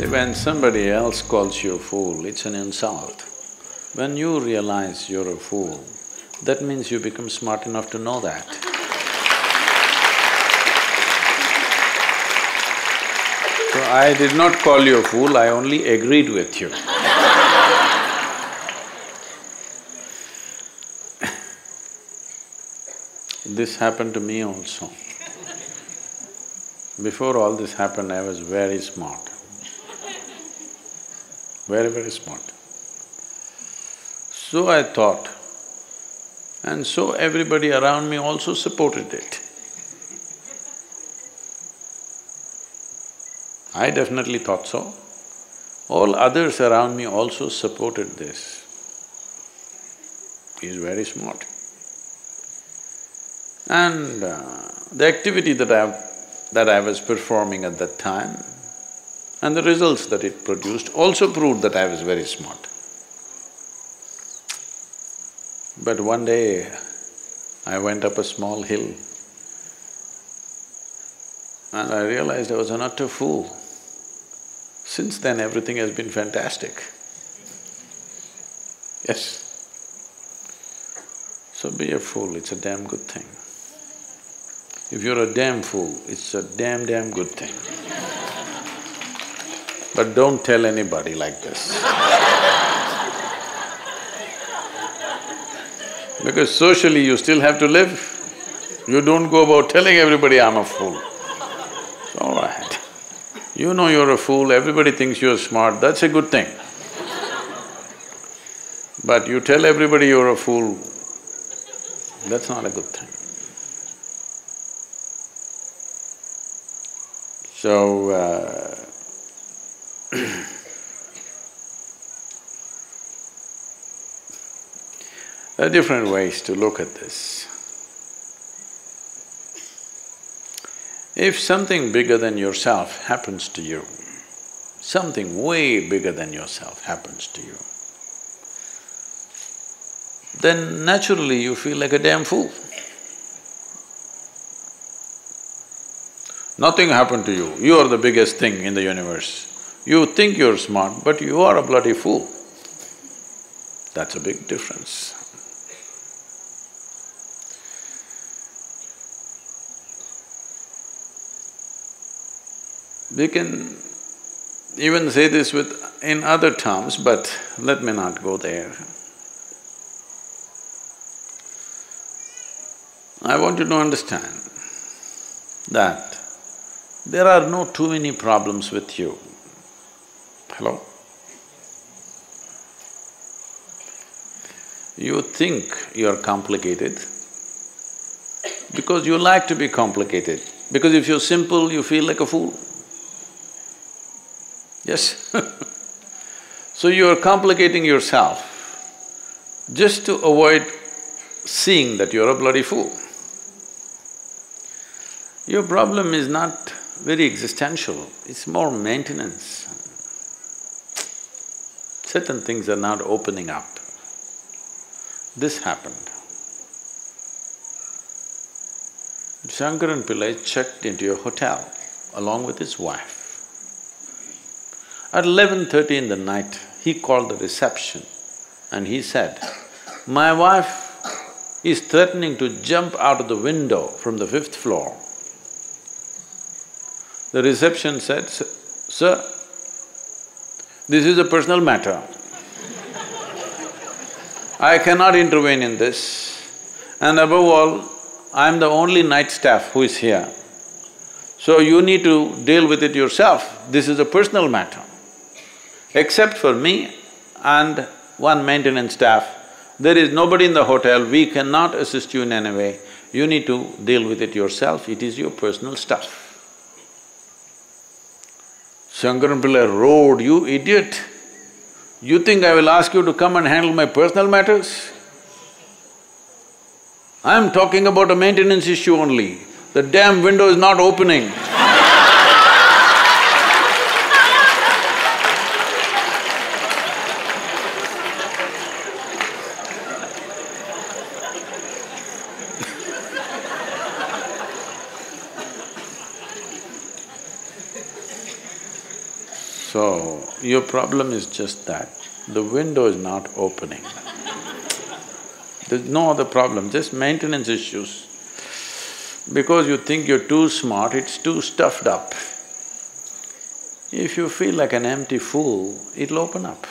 See, when somebody else calls you a fool, it's an insult. When you realize you're a fool, that means you become smart enough to know that. So I did not call you a fool, I only agreed with you. This happened to me also. Before all this happened, I was very smart. Very, very smart. So I thought, and so everybody around me also supported it. I definitely thought so. All others around me also supported this. He's very smart. And uh, the activity that I… that I was performing at that time and the results that it produced also proved that I was very smart. But one day, I went up a small hill and I realized I was an utter fool. Since then, everything has been fantastic. Yes. So be a fool, it's a damn good thing. If you're a damn fool, it's a damn, damn good thing. But don't tell anybody like this. Because socially you still have to live. You don't go about telling everybody, I'm a fool. It's all right. You know you're a fool, everybody thinks you're smart, that's a good thing. But you tell everybody you're a fool, that's not a good thing. So, uh, there are different ways to look at this. If something bigger than yourself happens to you, something way bigger than yourself happens to you, then naturally you feel like a damn fool. Nothing happened to you, you are the biggest thing in the universe. You think you're smart, but you are a bloody fool. That's a big difference. We can even say this with… in other terms, but let me not go there. I want you to understand that there are no too many problems with you. Hello? You think you're complicated because you like to be complicated. Because if you're simple, you feel like a fool. Yes So you're complicating yourself just to avoid seeing that you're a bloody fool. Your problem is not very existential, it's more maintenance. Certain things are not opening up. This happened. Shankaran Pillai checked into a hotel along with his wife. At eleven thirty in the night, he called the reception and he said, my wife is threatening to jump out of the window from the fifth floor the reception said, Sir, this is a personal matter. I cannot intervene in this. And above all, I'm the only night staff who is here. So you need to deal with it yourself. This is a personal matter. Except for me and one maintenance staff, there is nobody in the hotel, we cannot assist you in any way. You need to deal with it yourself, it is your personal stuff. Shankaran Pillai roared, you idiot! You think I will ask you to come and handle my personal matters? I am talking about a maintenance issue only. The damn window is not opening. So, your problem is just that, the window is not opening. There's no other problem, just maintenance issues. Because you think you're too smart, it's too stuffed up. If you feel like an empty fool, it'll open up.